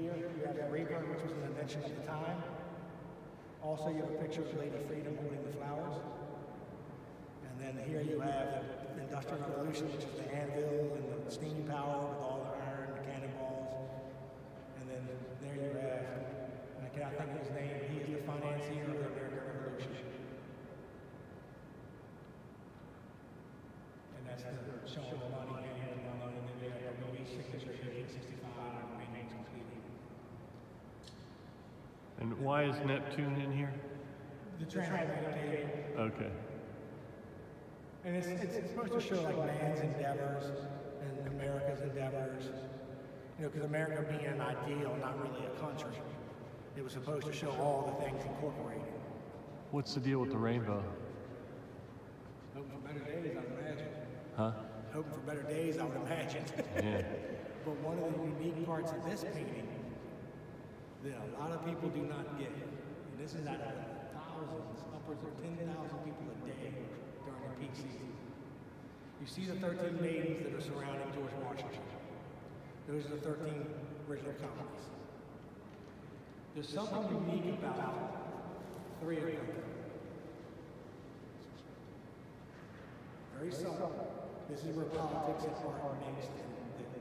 here you have the Reaper, which was an invention at the time. Also, you have a picture of Lady Freedom holding the flowers. And then here you have the Industrial Revolution, which is the anvil and the steam power with all the iron, the cannonballs. And then there you have, I cannot think of his name, he is the financier of the American Revolution. And that's the showing the money, and the money, and then you have the signature here, 1865, remains completely. And why is Neptune in here? The table. Okay. And it's, it's, it's supposed to show like man's endeavors and America's endeavors. You know, because America being an ideal, not really a country. It was supposed to show all the things incorporated. What's the deal with the rainbow? Hoping for better days, I would imagine. Huh? Hoping for better days, I would imagine. Yeah. but one of the unique parts of this painting that a lot of people do not get, and this is of thousands, upwards of 10,000 people a day during the peak season. You see the 13 maidens that are surrounding George Washington. Those are the 13 original colonies. There's something unique about three of them. Very subtle. This is where politics and art mixed, and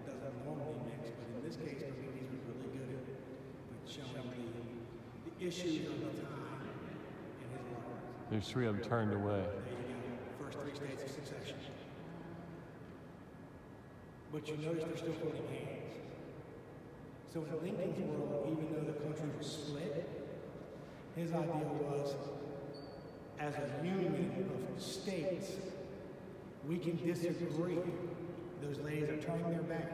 that doesn't normally mix, but in this case, Brumidi was really good at at showing the, the issues of the time in his work. There's three of them turned away. There you go, first three states of succession. But you notice they're still holding hands. So in Lincoln's world, even though the country was split, his idea was, as a union of states, we can disagree. Those ladies are turning their back,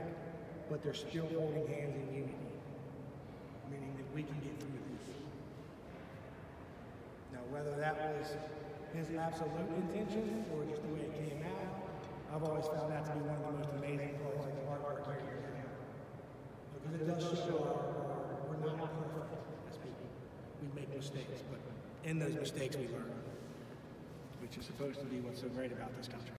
but they're still holding hands in unity, meaning that we can get that was his absolute intention or just the way it came out, I've always found that to be one of the most amazing parts of the artwork here. Because it does show our, we're not perfect as people. We make mistakes, but in those mistakes we learn, which is supposed to be what's so great about this country.